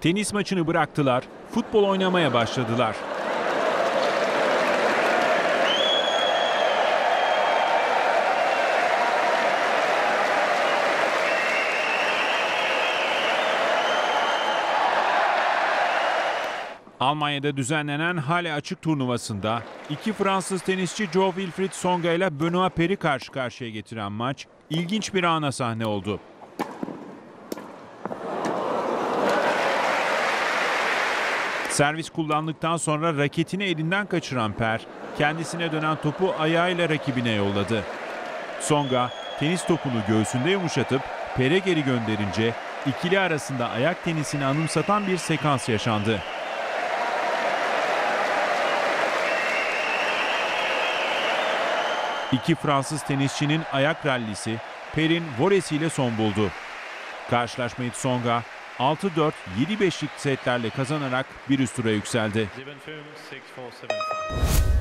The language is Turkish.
Tenis maçını bıraktılar, futbol oynamaya başladılar. Almanya'da düzenlenen Hale Açık turnuvasında iki Fransız tenisçi Joe Wilfried Songa ile Benoit Paire karşı karşıya getiren maç ilginç bir ana sahne oldu. Servis kullandıktan sonra raketini elinden kaçıran Per, kendisine dönen topu ayağıyla rakibine yolladı. Songa, tenis topunu göğsünde yumuşatıp Per'e geri gönderince ikili arasında ayak tenisini anımsatan bir sekans yaşandı. İki Fransız tenisçinin ayak rallisi Per'in volesiyle son buldu. Karşılaşmayı Tsonga 6-4, 7-5'lik setlerle kazanarak bir üst tura yükseldi. 7-5, 6-4, 7-5.